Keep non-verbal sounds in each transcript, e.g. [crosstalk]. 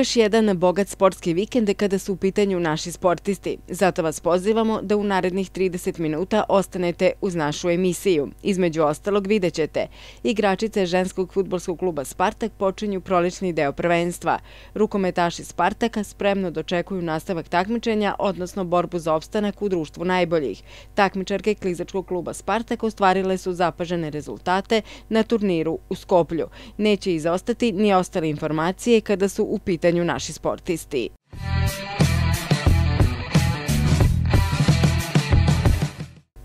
Još jedan bogat sportski vikend kada su u pitanju naši sportisti. Zato vas pozivamo da u narednih 30 minuta ostanete uz našu emisiju. Između ostalog vidjet ćete. Igračice ženskog futbolskog kluba Spartak počinju prolični deo prvenstva. Rukometaši Spartaka spremno dočekuju nastavak takmičenja, odnosno borbu za opstanak u društvu najboljih. Takmičarke klizačkog kluba Spartak ostvarile su zapažene rezultate na turniru u Skoplju. Neće izostati ni ostale informacije kada su u pitanju pitanju naši sportisti.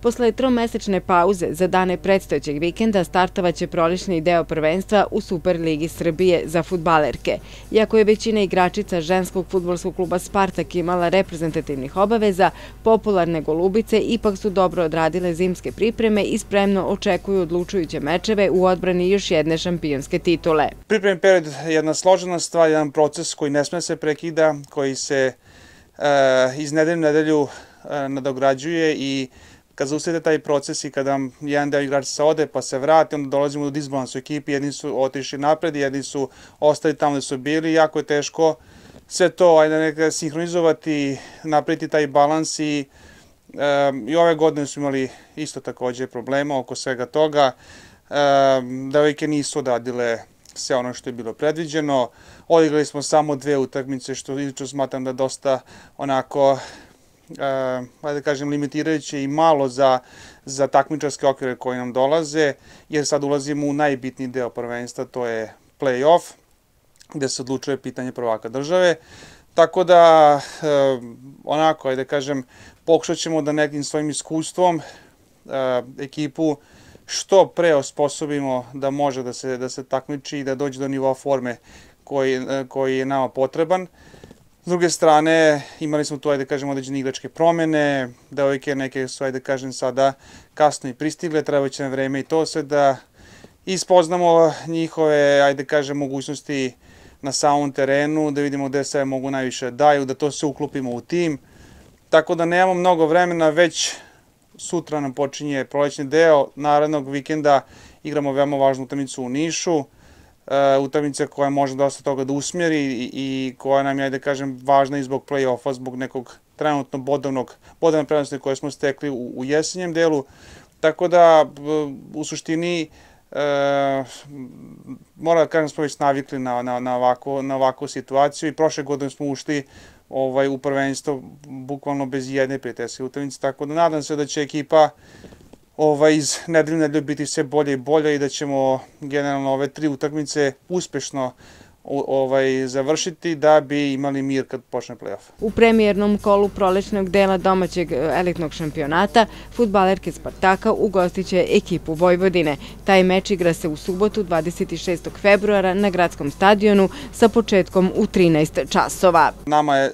Posle tromesečne pauze za dane predstojećeg vikenda startovaće prolični deo prvenstva u Superligi Srbije za futbalerke. Iako je većina igračica ženskog futbolskog kluba Spartak imala reprezentativnih obaveza, popularne golubice ipak su dobro odradile zimske pripreme i spremno očekuju odlučujuće mečeve u odbrani još jedne šampionske titule. Pripremni period je jedna složena stvar, jedan proces koji ne sme se prekida, koji se uh, iz nedelju nedelju nadograđuje i kad zaustavite taj proces i kada jedan deo igrača se ode pa se vrati, onda dolazimo do disbalansa u ekipi, jedni su otišli napred, jedni su ostali tamo gde su bili, jako je teško sve to, ajde neka sinhronizovati, napraviti taj balans i um, i ove godine su imali isto takođe problema oko svega toga. Um, devojke nisu odadile sve ono što je bilo predviđeno. Odigrali smo samo dve utakmice, što lično smatram da dosta onako uh, da kažem, limitirajuće i malo za, za takmičarske okvire koje nam dolaze, jer sad ulazimo u najbitniji deo prvenstva, to je play-off, gde se odlučuje pitanje prvaka države. Tako da, uh, onako, ajde da kažem, pokušat ćemo da nekim svojim iskustvom uh, ekipu što pre osposobimo da može da se, da se takmiči i da dođe do nivoa forme koji, koji je nama potreban. S druge strane, imali smo tu, ajde da kažem, određene igračke promene, devojke neke su, ajde da kažem, sada kasno i pristigle, treba će na vreme i to sve da ispoznamo njihove, ajde da kažem, mogućnosti na samom terenu, da vidimo gde sve mogu najviše da daju, da to se uklopimo u tim. Tako da nemamo mnogo vremena, već sutra nam počinje prolećni deo, narednog vikenda igramo veoma važnu utamicu u Nišu, utakmica koja može dosta toga da usmjeri i, i koja nam je, da kažem, važna i zbog play-offa, zbog nekog trenutno bodovnog, bodovne prednosti koje smo stekli u, jesenjem delu. Tako da, u suštini, e, mora da kažem, smo već navikli na, na, na, ovako, na ovakvu situaciju i prošle godine smo ušli ovaj, u prvenstvo bukvalno bez jedne prijateljske utakmice, tako da nadam se da će ekipa ovaj, iz nedelju nedelju biti sve bolje i bolje i da ćemo generalno ove tri utakmice uspešno ovaj, završiti da bi imali mir kad počne playoff. U premijernom kolu prolečnog dela domaćeg e, elitnog šampionata futbalerke Spartaka ugostiće ekipu Vojvodine. Taj meč igra se u subotu 26. februara na gradskom stadionu sa početkom u 13 časova. Nama je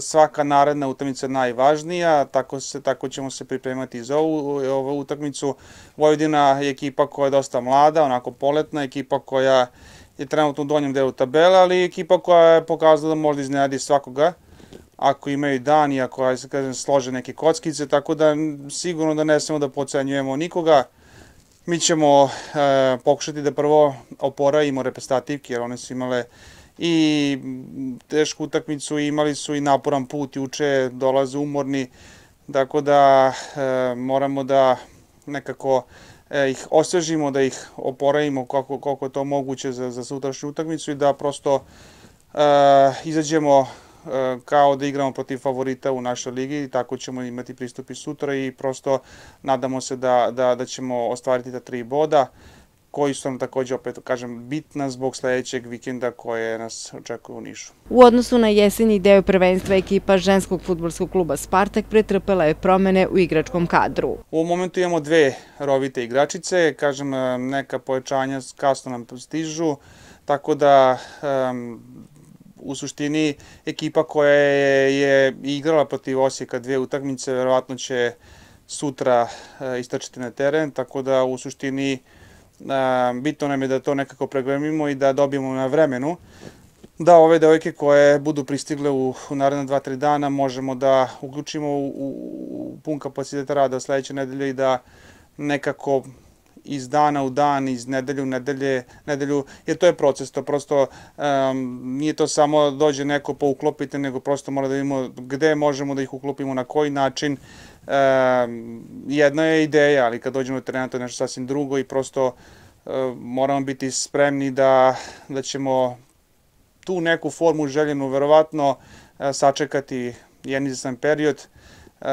svaka naredna utakmica najvažnija, tako, se, tako ćemo se pripremati za ovu, ovu utakmicu. Vojvodina je ekipa koja je dosta mlada, onako poletna, ekipa koja je trenutno u donjem delu tabela, ali ekipa koja je pokazala da može da iznenadi svakoga ako imaju dan i ako se kažem, slože neke kockice, tako da sigurno da ne smemo da pocenjujemo nikoga. Mi ćemo e, pokušati da prvo oporavimo reprezentativke, jer one su imale i tešku utakmicu, imali su i naporan put, juče dolaze umorni, tako da e, moramo da nekako ih osvežimo, da ih oporavimo koliko, koliko je to moguće za, za sutrašnju utakmicu i da prosto e, izađemo e, kao da igramo protiv favorita u našoj ligi. I tako ćemo imati pristup i sutra i prosto nadamo se da, da, da ćemo ostvariti ta tri boda koji su nam takođe, opet kažem, bitna zbog sledećeg vikenda koje nas očekuje u Nišu. U odnosu na jesenji deo prvenstva ekipa ženskog futbolskog kluba Spartak pretrpela je promene u igračkom kadru. U momentu imamo dve rovite igračice, kažem, neka povećanja kasno nam stižu, tako da um, u suštini ekipa koja je, je igrala protiv Osijeka dve utakmice, verovatno će sutra uh, istračiti na teren, tako da u suštini bitno nam je da to nekako pregremimo i da dobijemo na vremenu da ove devojke koje budu pristigle u, u naredne 2-3 dana možemo da uključimo u, u pun kapacitet rada sledeće nedelje i da nekako iz dana u dan, iz nedelju u nedelje, nedelju, jer to je proces, to prosto um, nije to samo dođe neko pa uklopite, nego prosto mora da vidimo gde možemo da ih uklopimo, na koji način. Jedna je ideja, ali kad dođemo do terena to je nešto sasvim drugo i prosto moramo biti spremni da, da ćemo tu neku formu željenu verovatno uh, sačekati jedan izastan period, uh,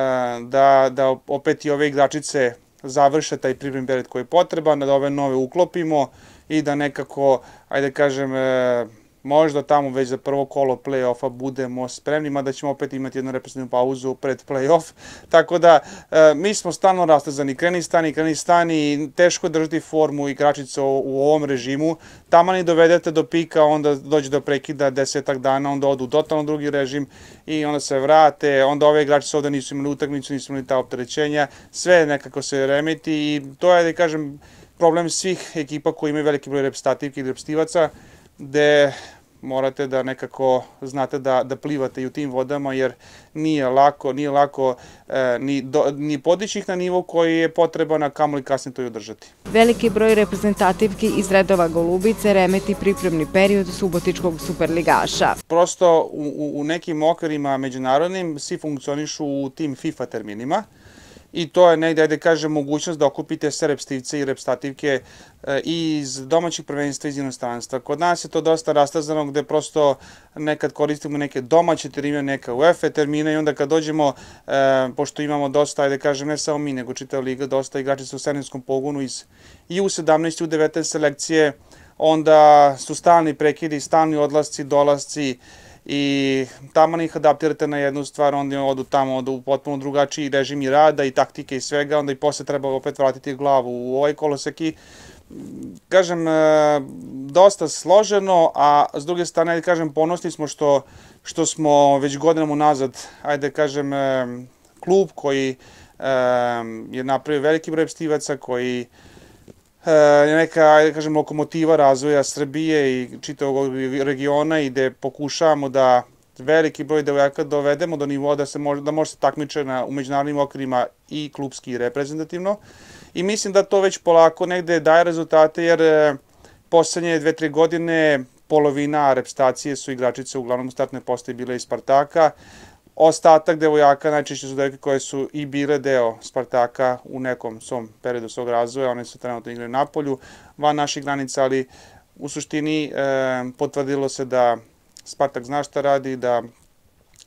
da, da opet i ove igračice završe taj pripremni period koji je potreban, da ove nove uklopimo i da nekako, ajde kažem, e, možda tamo već za prvo kolo play-offa budemo spremni, mada ćemo opet imati jednu reprezentativnu pauzu pred play-off. Tako da, e, mi smo stalno rastazani, kreni stani, kreni stani teško držati formu igračica u, u ovom režimu. Tamo ni dovedete do pika, onda dođe do prekida desetak dana, onda odu totalno drugi režim i onda se vrate, onda ove igračice ovde nisu imali utakmicu, nisu imali ta opterećenja, sve nekako se remeti i to je, da kažem, problem svih ekipa koji imaju veliki broj reprezentativki i reprezentativaca, gde morate da nekako znate da, da plivate i u tim vodama, jer nije lako, nije lako e, ni, do, ni podići ih na nivo koji je potreban, a kamoli kasnije to i održati. Veliki broj reprezentativki iz redova Golubice remeti pripremni period Subotičkog superligaša. Prosto u, u nekim okvirima međunarodnim svi funkcionišu u tim FIFA terminima, i to je negde, ajde kažem, mogućnost da okupite sve repstivce i repstativke e, iz domaćih prvenstva iz inostranstva. Kod nas je to dosta rastazano gde prosto nekad koristimo neke domaće termine, neka UEFA termine i onda kad dođemo, e, pošto imamo dosta, ajde kažem, ne samo mi, nego čitava liga, dosta igrača sa u senijskom pogonu iz i u 17 i u 19 selekcije, onda su stalni prekidi, stalni odlasci, dolasci, i tamo ih adaptirate na jednu stvar, onda odu tamo odu u potpuno drugačiji režim i rada i taktike i svega, onda i posle treba opet vratiti glavu u ovaj kolosek i kažem, e, dosta složeno, a s druge strane, ajde kažem, ponosni smo što, što smo već godinama unazad, ajde kažem, e, klub koji e, je napravio veliki broj pstivaca, koji e, neka, ajde kažem, lokomotiva razvoja Srbije i čitavog regiona i gde pokušavamo da veliki broj devojaka dovedemo do nivoa da se može, da može se takmiče na, u međunarodnim okvirima i klubski i reprezentativno. I mislim da to već polako negde daje rezultate jer e, poslednje dve, tri godine polovina repstacije su igračice uglavnom u startnoj postaji bile iz Spartaka, Ostatak devojaka najčešće su devojke koje su i bile deo Spartaka u nekom svom periodu svog razvoja, one su trenutno igrali na polju, van naših granica, ali u suštini e, potvrdilo se da Spartak zna šta radi, da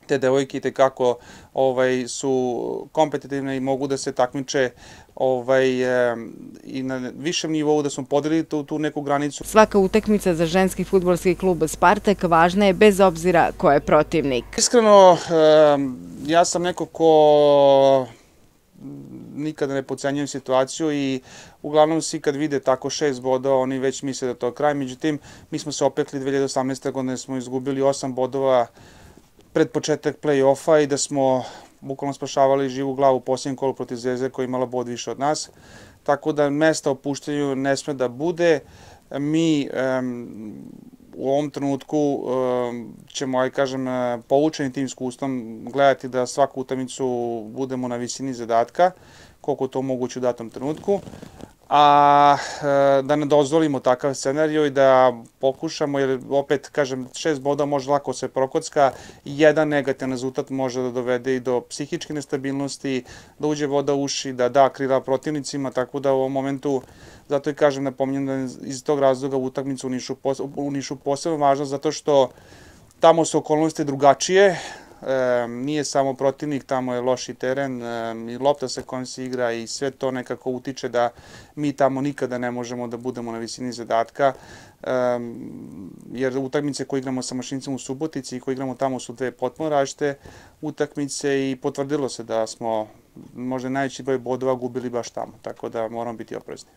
te devojke te kako ovaj su kompetitivne i mogu da se takmiče ovaj e, i na višem nivou da smo podelili tu, tu neku granicu. Svaka utakmica za ženski futbolski klub Spartak važna je bez obzira ko je protivnik. Iskreno, e, ja sam neko ko nikada ne pocenjujem situaciju i uglavnom svi kad vide tako šest bodova, oni već misle da to je kraj. Međutim, mi smo se opetli 2018. godine, smo izgubili osam bodova pred početak play-offa i da smo bukvalno spašavali živu glavu u posljednjem kolu protiv Zvezde koja je imala bod više od nas. Tako da mesta opuštenju ne sme da bude. Mi um, u ovom trenutku um, ćemo, aj kažem, poučeni tim iskustvom gledati da svaku utamicu budemo na visini zadatka, koliko to moguće u datom trenutku a e, da ne dozvolimo takav scenariju i da pokušamo, jer opet, kažem, šest boda može lako se prokocka, jedan negativan rezultat može da dovede i do psihičke nestabilnosti, da uđe voda u uši, da da krila protivnicima, tako da u ovom momentu, zato i kažem, napominjem da iz tog razloga utakmicu u Nišu, u Nišu posebno važno, zato što tamo su okolnosti drugačije, e, nije samo protivnik, tamo je loši teren e, i lopta sa kojom se igra i sve to nekako utiče da mi tamo nikada ne možemo da budemo na visini zadatka, e, jer utakmice koje igramo sa mašinicom u Subotici i koje igramo tamo su dve potpuno različite utakmice i potvrdilo se da smo možda najveći broj bodova gubili baš tamo, tako da moramo biti oprezni.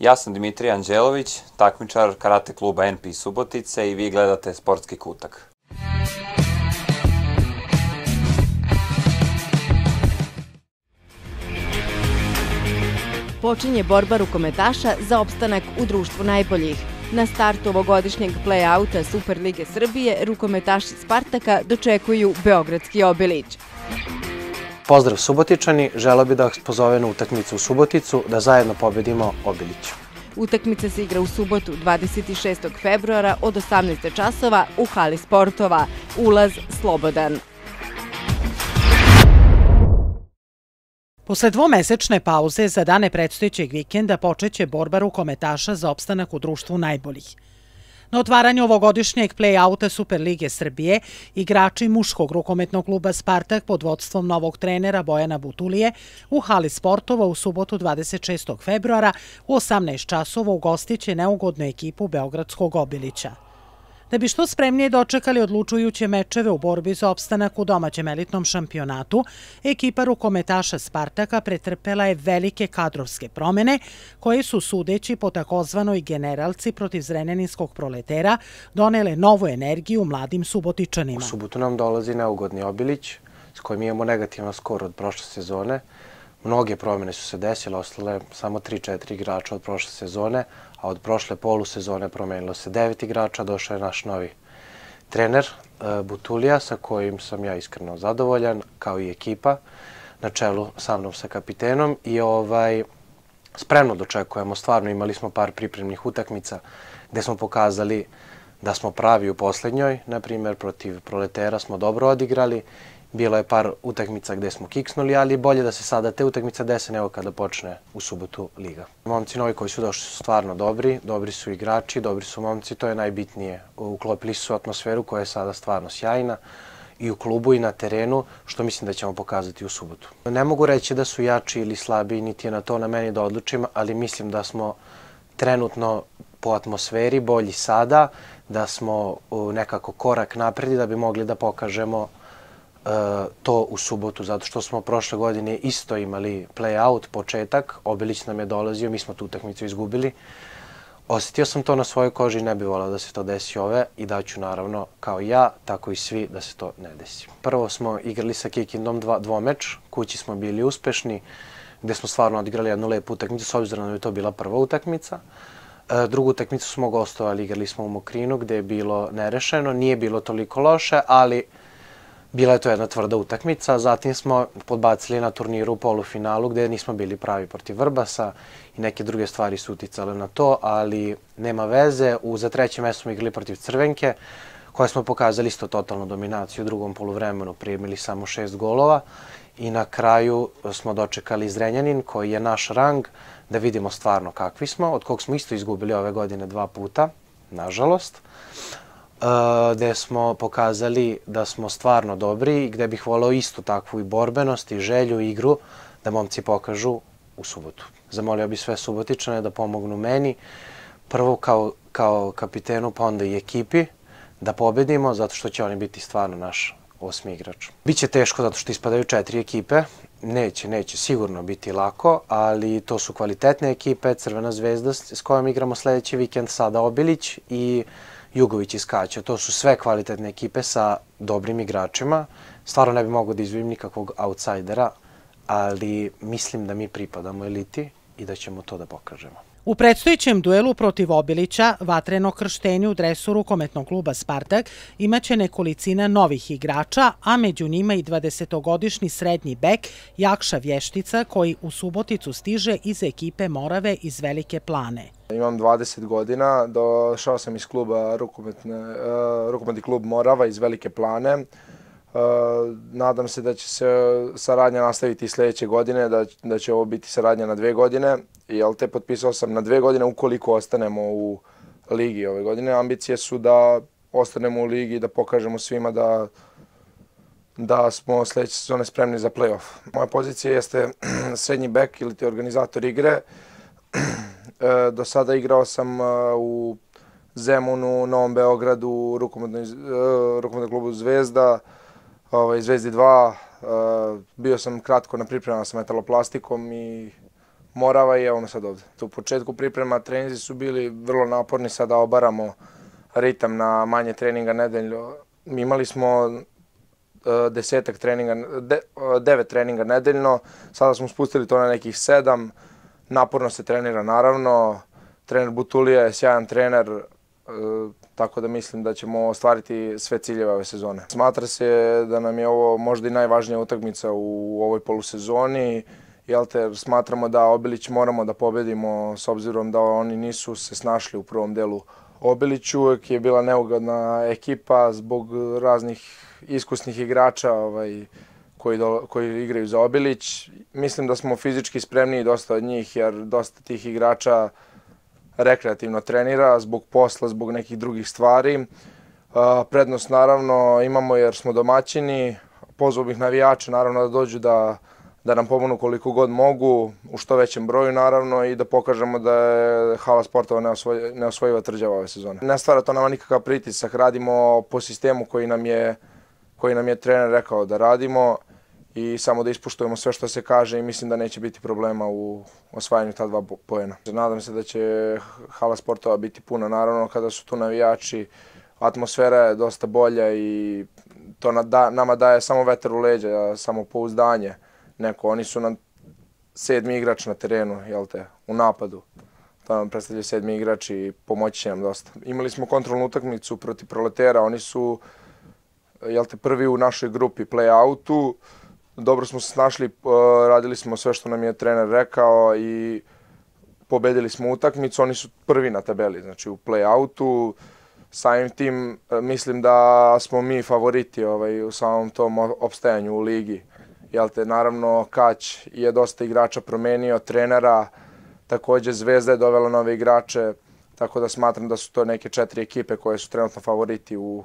Ja sam Dimitrij Anđelović, takmičar karate kluba NP Subotice i vi gledate Sportski kutak. Počinje borba rukometaša za opstanak u društvu najboljih. Na start ovogodišnjeg play-outa Superlige Srbije rukometaši Spartaka dočekuju Beogradski obilić. Pozdrav Subotičani, želo bi da vas pozove na utakmicu u Suboticu da zajedno pobedimo Obilić. Utakmica se igra u subotu 26. februara od 18. časova u hali sportova. Ulaz slobodan. Posle dvomesečne pauze za dane predstojećeg vikenda počeće borba rukometaša za opstanak u društvu najboljih. Na otvaranju ovogodišnjeg play-outa Superlige Srbije igrači muškog rukometnog kluba Spartak pod vodstvom novog trenera Bojana Butulije u hali sportova u subotu 26. februara u 18 časova ugostiće neugodnu ekipu Beogradskog obilića. Da bi što spremnije dočekali odlučujuće mečeve u borbi za opstanak u domaćem elitnom šampionatu, ekipa rukometaša Spartaka pretrpela je velike kadrovske promene koje su sudeći po takozvanoj generalci protiv zrenjaninskog proletera donele novu energiju mladim subotičanima. U subotu nam dolazi neugodni Obilić s kojim imamo negativan skor od prošle sezone. Mnoge promene su se desile, ostale samo 3-4 igrača od prošle sezone, a od prošle polusezone promenilo se devet igrača, došao je naš novi trener e, Butulija sa kojim sam ja iskreno zadovoljan, kao i ekipa, na čelu sa mnom sa kapitenom. I ovaj, spremno dočekujemo, stvarno imali smo par pripremnih utakmica gde smo pokazali da smo pravi u poslednjoj, na primjer protiv Proletera smo dobro odigrali Bilo je par utakmica gde smo kiksnuli, ali bolje da se sada te utakmice dese nego kada počne u subotu liga. Momci novi koji su došli su stvarno dobri, dobri su igrači, dobri su momci, to je najbitnije. Uklopili su atmosferu koja je sada stvarno sjajna i u klubu i na terenu, što mislim da ćemo pokazati u subotu. Ne mogu reći da su jači ili slabi, niti je na to na meni da odlučim, ali mislim da smo trenutno po atmosferi bolji sada, da smo nekako korak napredi da bi mogli da pokažemo to u subotu, zato što smo prošle godine isto imali play-out, početak, Obilić nam je dolazio, mi smo tu utakmicu izgubili. Osetio sam to na svojoj koži i ne bih volao da se to desi ove i da ću naravno, kao ja, tako i svi, da se to ne desi. Prvo smo igrali sa Kikindom dva, dvomeč, kući smo bili uspešni, gde smo stvarno odigrali jednu lepu utakmicu, s obzirom da je to bila prva utakmica. E, drugu utakmicu smo gostovali, igrali smo u Mokrinu, gde je bilo nerešeno, nije bilo toliko loše, ali Bila je to jedna tvrda utakmica, zatim smo podbacili na turniru u polufinalu gde nismo bili pravi protiv Vrbasa i neke druge stvari su uticale na to, ali nema veze. U, za treće mesto smo igrali protiv Crvenke, koje smo pokazali isto totalnu dominaciju u drugom poluvremenu, primili samo šest golova i na kraju smo dočekali Zrenjanin koji je naš rang da vidimo stvarno kakvi smo, od kog smo isto izgubili ove godine dva puta, nažalost. Uh, gde smo pokazali da smo stvarno dobri i gde bih volao istu takvu i borbenost i želju i igru da momci pokažu u subotu. Zamolio bih sve subotičane da pomognu meni, prvo kao, kao kapitenu, pa onda i ekipi, da pobedimo, zato što će oni biti stvarno naš osmi igrač. Biće teško zato što ispadaju četiri ekipe, neće, neće sigurno biti lako, ali to su kvalitetne ekipe, Crvena zvezda s kojom igramo sledeći vikend, sada Obilić i Jugović iz Kaća. To su sve kvalitetne ekipe sa dobrim igračima. Stvarno ne bi mogo da izvim nikakvog outsidera, ali mislim da mi pripadamo eliti i da ćemo to da pokažemo. U predstojićem duelu protiv Obilića, vatreno krštenje u dresu rukometnog kluba Spartak imaće nekolicina novih igrača, a među njima i 20-godišnji srednji bek Jakša Vještica koji u Suboticu stiže iz ekipe Morave iz Velike Plane. Imam 20 godina, došao sam iz kluba uh, rukometni klub Morava iz Velike Plane. Nadam se da će se saradnja nastaviti i sledeće godine, da, da će ovo biti saradnja na dve godine, jel te potpisao sam na dve godine ukoliko ostanemo u ligi ove godine. Ambicije su da ostanemo u ligi i da pokažemo svima da da smo sledeće sezone spremni za playoff. Moja pozicija jeste [clears throat] srednji bek ili ti organizator igre. [clears throat] E, do sada igrao sam e, u Zemunu, Novom Beogradu, e, rukometnom klubu Zvezda, ovaj, Zvezdi 2. Bio sam kratko na pripremama sa metaloplastikom i Morava i evo me sad ovde. U početku priprema treninzi su bili vrlo naporni, sada obaramo ritam na manje treninga nedeljno. Imali smo desetak treninga, de, devet treninga nedeljno, sada smo spustili to na nekih sedam, Naporno se trenira naravno, trener Butulija je sjajan trener, tako da mislim da ćemo ostvariti sve ciljeve ove sezone. Smatra se da nam je ovo možda i najvažnija utakmica u ovoj polusezoni, jel te smatramo da Obilić moramo da pobedimo s obzirom da oni nisu se snašli u prvom delu Obilić uvek je bila neugodna ekipa zbog raznih iskusnih igrača ovaj, koji, do, koji igraju za Obilić. Mislim da smo fizički spremniji dosta od njih jer dosta tih igrača rekreativno trenira zbog posla, zbog nekih drugih stvari. prednost naravno imamo jer smo domaćini, pozvao bih navijače naravno da dođu da da nam pomognu koliko god mogu, u što većem broju naravno i da pokažemo da je hala sportova neosvoj, neosvojiva tvrđava ove sezone. Ne stvara to nama nikakav pritisak, radimo po sistemu koji nam je, koji nam je trener rekao da radimo i samo da ispuštujemo sve što se kaže i mislim da neće biti problema u osvajanju ta dva poena. Nadam se da će hala sportova biti puna, naravno kada su tu navijači, atmosfera je dosta bolja i to nama daje samo vetar u leđa, samo pouzdanje neko. Oni su nam sedmi igrač na terenu, jel te, u napadu. To nam predstavlja sedmi igrač i pomoći će nam dosta. Imali smo kontrolnu utakmicu protiv proletera, oni su, jel te, prvi u našoj grupi play-outu. Dobro smo se snašli, e, radili smo sve što nam je trener rekao i pobedili smo utakmicu, oni su prvi na tabeli, znači u play-outu. Samim tim e, mislim da smo mi favoriti ovaj, u samom tom opstajanju u ligi. Jel te, naravno, Kać je dosta igrača promenio, trenera, takođe Zvezda je dovela nove igrače, tako da smatram da su to neke četiri ekipe koje su trenutno favoriti u,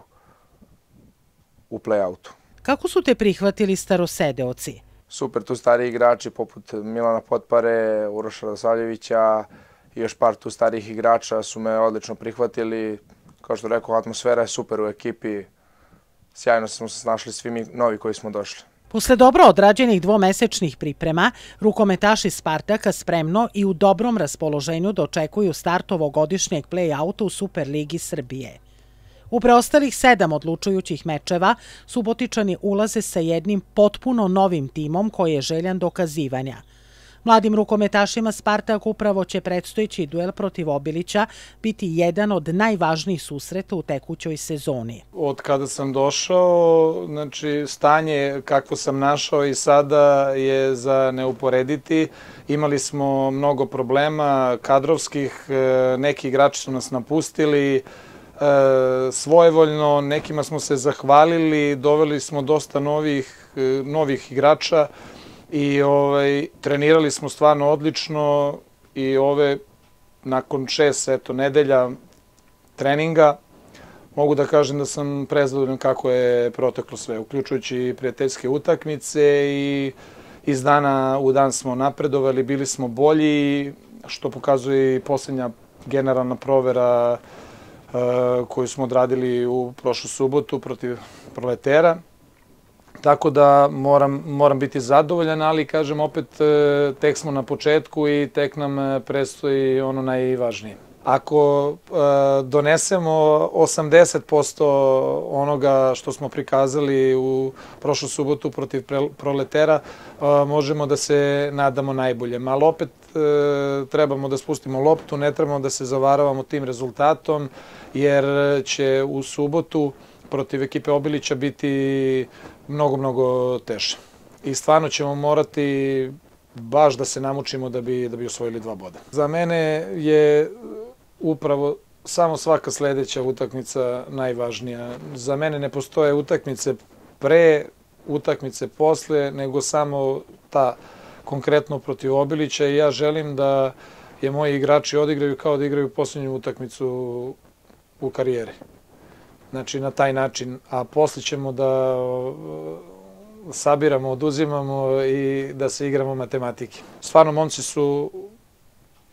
u play-outu. Kako su te prihvatili starosedeoci? Super, tu stari igrači poput Milana Potpare, Uroša Radosavljevića i još par tu starih igrača su me odlično prihvatili. Kao što rekao, atmosfera je super u ekipi. Sjajno smo se snašli svi mi novi koji smo došli. Posle dobro odrađenih dvomesečnih priprema, rukometaši Spartaka spremno i u dobrom raspoloženju dočekuju start ovogodišnjeg play-outa u Superligi Srbije. U preostalih sedam odlučujućih mečeva Subotičani ulaze sa jednim potpuno novim timom koji je željan dokazivanja – Mladim rukometašima Spartak upravo će predstojići duel protiv Obilića biti jedan od najvažnijih susreta u tekućoj sezoni. Od kada sam došao, znači stanje kakvo sam našao i sada je za neuporediti. Imali smo mnogo problema kadrovskih, e, neki igrači su nas napustili, svojevoljno, nekima smo se zahvalili, doveli smo dosta novih, e, novih igrača, i ovaj, trenirali smo stvarno odlično i ove nakon šest eto, nedelja treninga mogu da kažem da sam prezadovoljan kako je proteklo sve, uključujući prijateljske utakmice i iz dana u dan smo napredovali, bili smo bolji, što pokazuje i poslednja generalna provera uh, koju smo odradili u prošlu subotu protiv proletera. Tako da moram, moram biti zadovoljan, ali kažem opet e, tek smo na početku i tek nam e, predstoji ono najvažnije. Ako e, donesemo 80% onoga što smo prikazali u prošlu subotu protiv proletera, možemo da se nadamo najboljem. Ali opet trebamo da spustimo loptu, ne trebamo da se zavaravamo tim rezultatom, jer će u subotu protiv ekipe Obilića biti mnogo, mnogo teže. I stvarno ćemo morati baš da se namučimo da bi, da bi osvojili dva boda. Za mene je upravo samo svaka sledeća utakmica najvažnija. Za mene ne postoje utakmice pre, utakmice posle, nego samo ta konkretno protiv Obilića i ja želim da je moji igrači odigraju kao da igraju poslednju utakmicu u karijeri. Znači, na taj način, a posle ćemo da sabiramo, oduzimamo i da se igramo matematike. Stvarno, momci su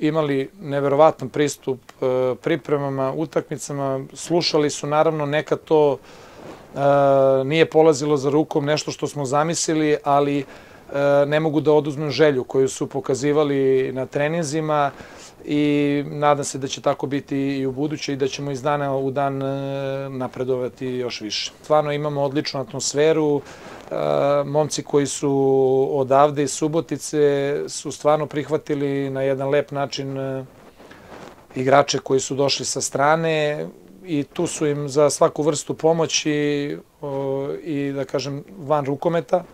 imali neverovatan pristup e, pripremama, utakmicama, slušali su, naravno, neka to e, nije polazilo za rukom nešto što smo zamislili, ali e, ne mogu da oduzmem želju koju su pokazivali na treninzima, i nadam se da će tako biti i u buduće i da ćemo iz dana u dan e, napredovati još više. Stvarno imamo odličnu atmosferu, e, momci koji su odavde iz Subotice su stvarno prihvatili na jedan lep način e, igrače koji su došli sa strane i tu su im za svaku vrstu pomoći i da kažem van rukometa.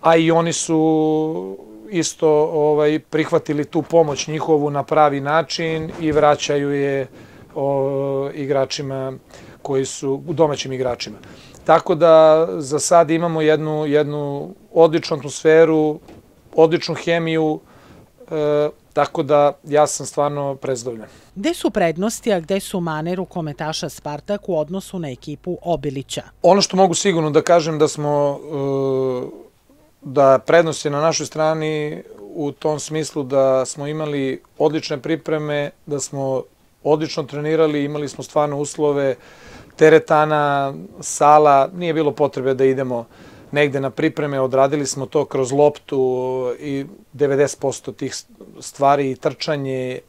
A i oni su isto ovaj prihvatili tu pomoć njihovu na pravi način i vraćaju je o, igračima koji su domaćim igračima. Tako da za sad imamo jednu, jednu odličnu atmosferu, odličnu hemiju, e, tako da ja sam stvarno prezdovoljan. Gde su prednosti, a gde su mane rukometaša Spartak u odnosu na ekipu Obilića? Ono što mogu sigurno da kažem da smo e, da prednost je na našoj strani u tom smislu da smo imali odlične pripreme, da smo odlično trenirali, imali smo stvarno uslove, teretana, sala, nije bilo potrebe da idemo negde na pripreme, odradili smo to kroz loptu i 90% tih stvari i trčanje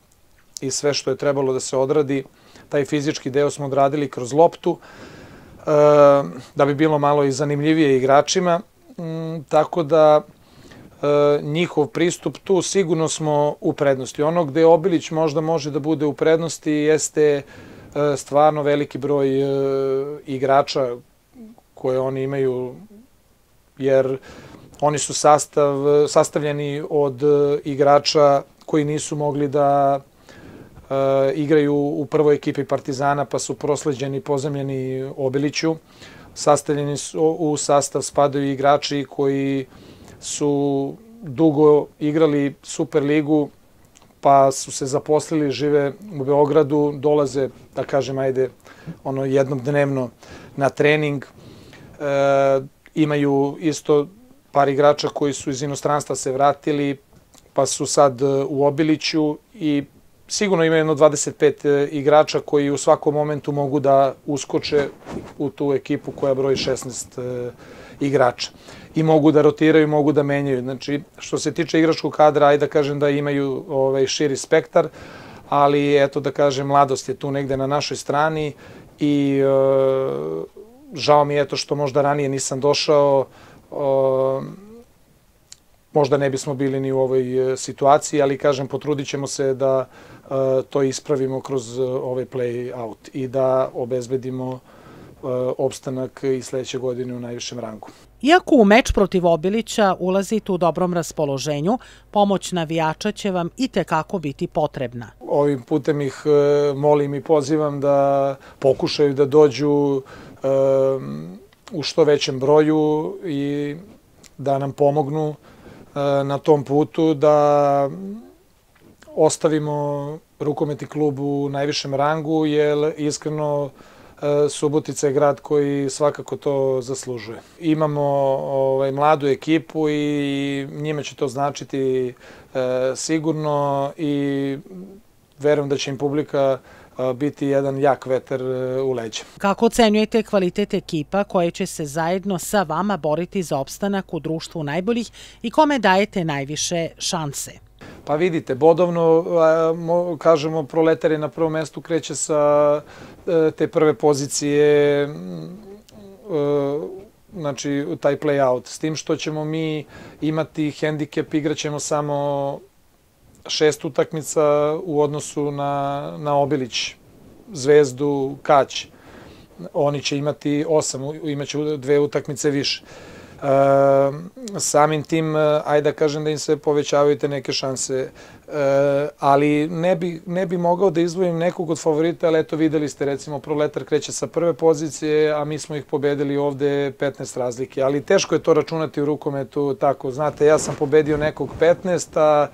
i sve što je trebalo da se odradi, taj fizički deo smo odradili kroz loptu, e, da bi bilo malo i zanimljivije igračima, mm, tako da e, njihov pristup tu sigurno smo u prednosti. Ono gde Obilić možda može da bude u prednosti jeste e, stvarno veliki broj igrača koje oni imaju jer oni su sastav, sastavljeni od e, igrača koji nisu mogli da e, igraju u prvoj ekipi Partizana, pa su prosleđeni pozemljeni Obiliću. Sastavljeni su, u sastav spadaju igrači koji su dugo igrali Superligu, pa su se zaposlili, žive u Beogradu, dolaze, da kažem, ajde, ono jednom dnevno na trening. E, Imaju isto par igrača koji su iz inostranstva se vratili, pa su sad u Obiliću i sigurno ima jedno 25 e, igrača koji u svakom momentu mogu da uskoče u tu ekipu koja broji 16 e, igrača. I mogu da rotiraju, mogu da menjaju. Znači, što se tiče igračkog kadra, ajde da kažem da imaju ovaj, širi spektar, ali eto da kažem, mladost je tu negde na našoj strani i žao mi je to što možda ranije nisam došao, o, možda ne bismo bili ni u ovoj e, situaciji, ali kažem, potrudit ćemo se da e, to ispravimo kroz e, ovaj play-out i da obezbedimo opstanak i sledeće godine u najvišem rangu. Iako u meč protiv Obilića ulazite u dobrom raspoloženju, pomoć navijača će vam i tekako biti potrebna. Ovim putem ih molim i pozivam da pokušaju da dođu u što većem broju i da nam pomognu e, na tom putu da ostavimo rukometi klub u najvišem rangu, jer iskreno e, Subotica je grad koji svakako to zaslužuje. Imamo ovaj, mladu ekipu i njima će to značiti e, sigurno i verujem da će im publika biti jedan jak veter e, u leđe. Kako ocenjujete kvalitet ekipa koje će se zajedno sa vama boriti za opstanak u društvu najboljih i kome dajete najviše šanse? Pa vidite, bodovno, kažemo, proletar je na prvom mestu, kreće sa e, te prve pozicije, e, znači taj play-out. S tim što ćemo mi imati hendikep, igraćemo samo šest utakmica u odnosu na, na Obilić, Zvezdu, Kać. Oni će imati osam, imaće dve utakmice više. E, samim tim, ajde da kažem da im se povećavaju te neke šanse, e, ali ne bi, ne mogao da izvojim nekog od favorita, ali eto videli ste recimo Proletar kreće sa prve pozicije, a mi smo ih pobedili ovde 15 razlike, ali teško je to računati u rukometu tako, znate, ja sam pobedio nekog 15, a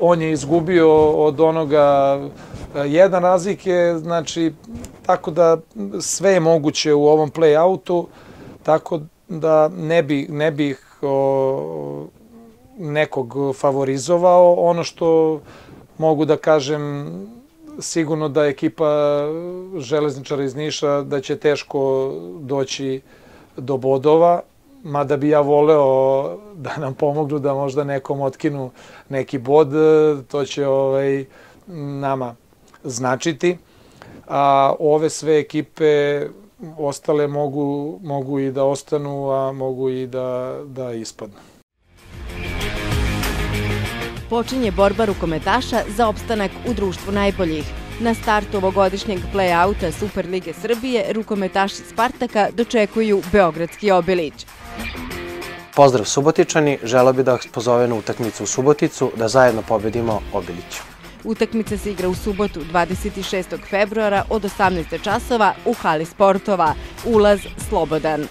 on je izgubio od onoga e, jedan razlike, znači, tako da sve je moguće u ovom play-outu, tako da ne, bi, ne bih o, nekog favorizovao. Ono što mogu da kažem, sigurno da ekipa železničara iz Niša da će teško doći do bodova, mada bi ja voleo da nam pomognu da možda nekom otkinu neki bod, to će ovaj, nama značiti. A ove sve ekipe ostale mogu, mogu i da ostanu, a mogu i da, da ispadnu. počinje borba rukometaša za opstanak u društvu najboljih. Na startu ovogodišnjeg play-outa Superlige Srbije rukometaši Spartaka dočekuju Beogradski obilić. Pozdrav Subotičani, želeo bi da vas pozove na utakmicu u Suboticu da zajedno pobedimo Obiliću. Utakmica se igra u subotu 26. februara od 18. časova u hali sportova. Ulaz slobodan.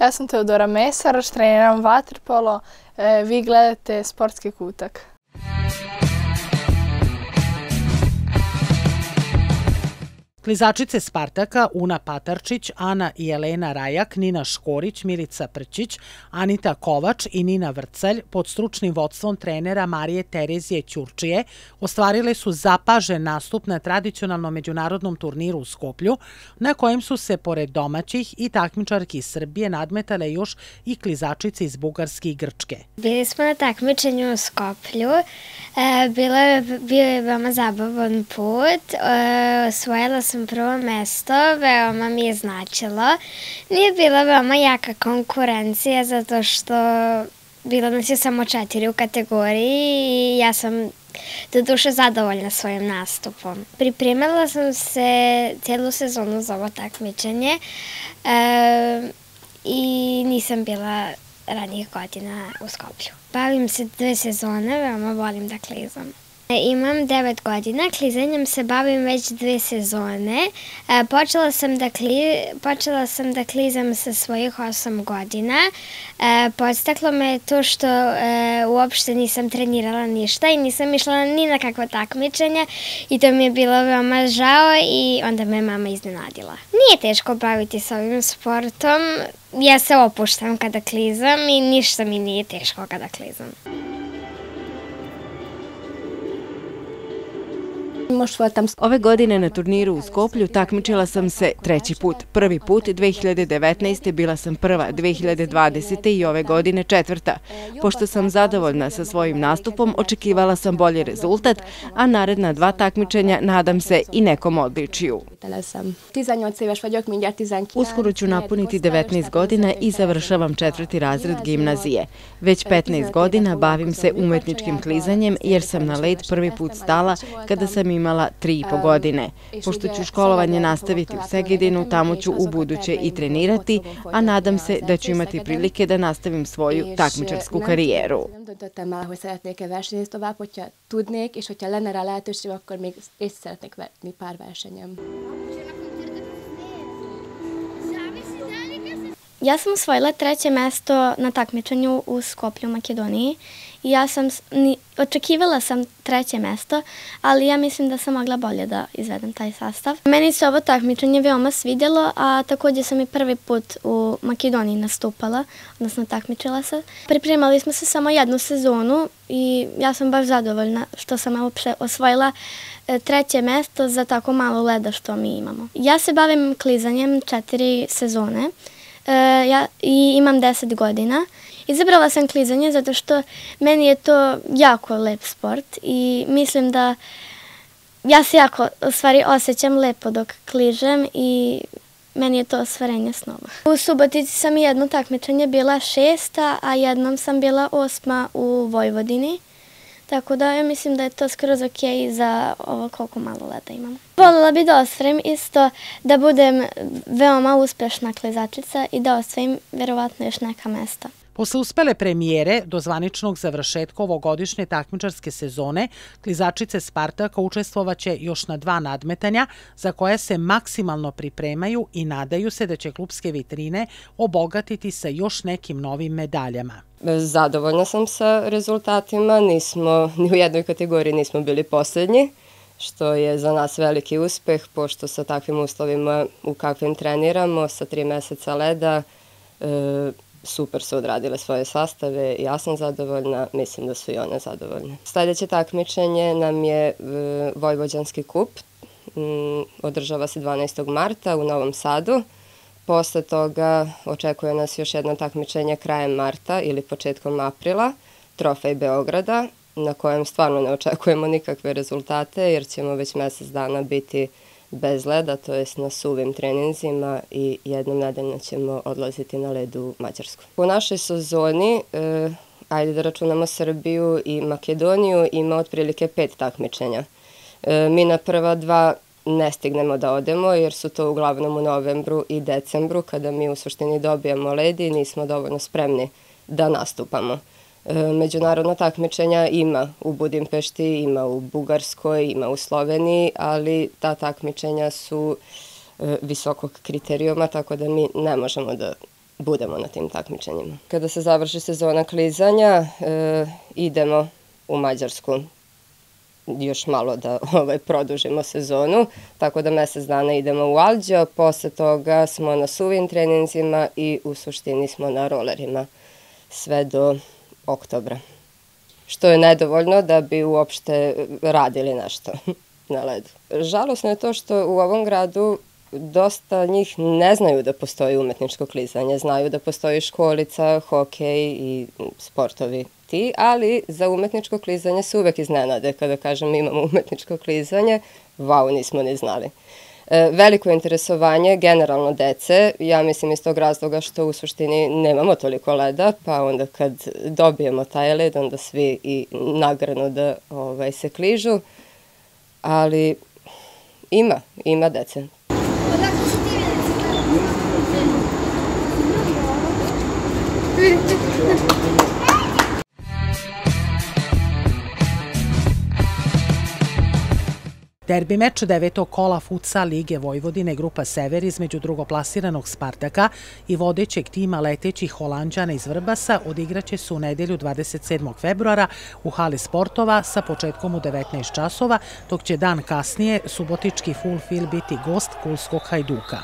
Ja sam Teodora Mesar, treniram vaterpolo. E, vi gledate Sportski kutak. Klizačice Spartaka, Una Patarčić, Ana i Elena Rajak, Nina Škorić, Milica Prćić, Anita Kovač i Nina Vrcelj pod stručnim vodstvom trenera Marije Terezije Ćurčije ostvarile su zapažen nastup na tradicionalnom međunarodnom turniru u Skoplju, na kojem su se pored domaćih i takmičarki iz Srbije nadmetale još i klizačice iz Bugarske i Grčke. Bili smo na takmičenju u Skoplju, e, bilo je, bio je veoma zabavan put, e, osvojila sam sam prvo mesto, veoma mi je značilo. Nije bila veoma jaka konkurencija zato što bilo nas je samo četiri u kategoriji i ja sam do duše zadovoljna svojim nastupom. Pripremila sam se cijelu sezonu za ovo takmičenje e, i nisam bila ranijih godina u Skoplju. Bavim se dve sezone, veoma volim da klizam. Imam 9 godina, klizanjem se bavim već dve sezone. E, počela sam da, kli, počela sam da klizam sa svojih 8 godina. E, podstaklo me to što e, uopšte nisam trenirala ništa i nisam išla ni na kakva takmičenja i to mi je bilo veoma žao i onda me mama iznenadila. Nije teško baviti sa ovim sportom, ja se opuštam kada klizam i ništa mi nije teško kada klizam. Ove godine na turniru u Skoplju takmičila sam se treći put. Prvi put 2019. bila sam prva, 2020. i ove godine četvrta. Pošto sam zadovoljna sa svojim nastupom, očekivala sam bolji rezultat, a naredna dva takmičenja nadam se i nekom odličiju. Uskoro ću napuniti 19 godina i završavam četvrti razred gimnazije. Već 15 godina bavim se umetničkim klizanjem jer sam na led prvi put stala kada sam imala tri i po godine. Pošto ću školovanje nastaviti u Segedinu, tamo ću u buduće i trenirati, a nadam se da ću imati prilike da nastavim svoju takmičarsku karijeru. tudnék, és hogyha lenne rá lehetőség, akkor még részt szeretnék venni pár versenyem. Ja sam osvojila treće mesto na takmičenju u Skoplju u Makedoniji ja sam, ni, očekivala sam treće mesto, ali ja mislim da sam mogla bolje da izvedem taj sastav. Meni se ovo takmičenje veoma svidjelo, a takođe sam i prvi put u Makedoniji nastupala, odnosno takmičila se. Pripremali smo se samo jednu sezonu i ja sam baš zadovoljna što sam uopšte osvojila e, treće mesto za tako malo leda što mi imamo. Ja se bavim klizanjem četiri sezone. E, ja i imam 10 godina. Izabrala sam klizanje zato što meni je to jako lep sport i mislim da ja se jako, u stvari, osjećam lepo dok kližem i meni je to ostvarenje snova. U Subotici sam jedno takmičenje bila šesta, a jednom sam bila osma u Vojvodini. Tako da ja mislim da je to skroz ok za ovo koliko malo leda imamo. Volela bi da ostvarim isto da budem veoma uspešna klizačica i da ostvarim verovatno još neka mesta. Posle uspele premijere do zvaničnog završetka ovogodišnje takmičarske sezone, klizačice Spartaka učestvovaće još na dva nadmetanja za koje se maksimalno pripremaju i nadaju se da će klubske vitrine obogatiti sa još nekim novim medaljama. Zadovoljna sam sa rezultatima, nismo, ni u jednoj kategoriji nismo bili poslednji, što je za nas veliki uspeh, pošto sa takvim uslovima u kakvim treniramo, sa tri meseca leda, e, super su odradile svoje sastave, ja sam zadovoljna, mislim da su i one zadovoljne. Sledeće takmičenje nam je Vojvođanski kup, mm, održava se 12. marta u Novom Sadu. Posle toga očekuje nas još jedno takmičenje krajem marta ili početkom aprila, trofej Beograda, na kojem stvarno ne očekujemo nikakve rezultate jer ćemo već mesec dana biti bez leda, to jest na suvim treninzima i jednom nedeljno ćemo odlaziti na led u Mađarsku. U našoj sezoni, e, ajde da računamo Srbiju i Makedoniju, ima otprilike pet takmičenja. E, mi na prva dva ne stignemo da odemo jer su to uglavnom u novembru i decembru kada mi u suštini dobijamo led i nismo dovoljno spremni da nastupamo. Međunarodna takmičenja ima u Budimpešti, ima u Bugarskoj, ima u Sloveniji, ali ta takmičenja su e, visokog kriterijuma, tako da mi ne možemo da budemo na tim takmičenjima. Kada se završi sezona klizanja, e, idemo u Mađarsku još malo da [laughs] ovaj, produžimo sezonu, tako da mesec dana idemo u Alđo, posle toga smo na suvim treninzima i u suštini smo na rolerima sve do oktobra. Što je nedovoljno da bi uopšte radili nešto [laughs] na ledu. Žalosno je to što u ovom gradu dosta njih ne znaju da postoji umetničko klizanje, znaju da postoji školica, hokej i sportovi ti, ali za umetničko klizanje se uvek iznenade kada kažem imamo umetničko klizanje, vau, nismo ni znali. E, veliko interesovanje generalno dece, ja mislim iz tog razloga što u suštini nemamo toliko leda, pa onda kad dobijemo taj led, onda svi i nagranu da ovaj, se kližu, ali ima, ima dece. Derbi meč devetog kola futsa Lige Vojvodine Grupa Sever između drugoplasiranog Spartaka i vodećeg tima letećih Holandžana iz Vrbasa odigraće se u nedelju 27. februara u hali sportova sa početkom u 19 časova, dok će dan kasnije subotički full fil biti gost Kulskog Hajduka.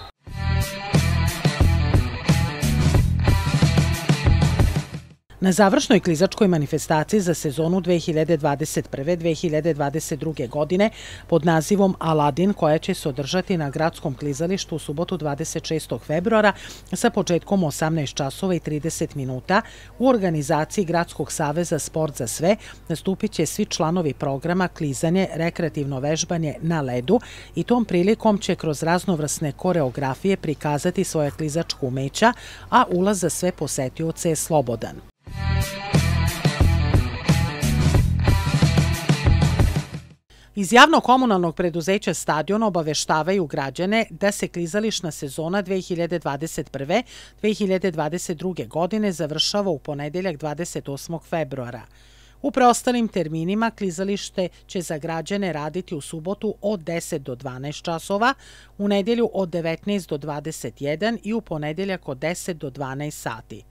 Na završnoj klizačkoj manifestaciji za sezonu 2021-2022. godine pod nazivom Aladin koja će se održati na gradskom klizalištu u subotu 26. februara sa početkom 18 časova i 30 minuta u organizaciji Gradskog saveza Sport za sve nastupit će svi članovi programa klizanje, rekreativno vežbanje na ledu i tom prilikom će kroz raznovrsne koreografije prikazati svoje klizačko umeća, a ulaz za sve posetioce je slobodan. Iz javno-komunalnog preduzeća Stadion obaveštavaju građane da se klizališna sezona 2021-2022. godine završava u ponedeljak 28. februara. U preostalim terminima klizalište će za građane raditi u subotu od 10 do 12 časova, u nedelju od 19 do 21 i u ponedeljak od 10 do 12 sati.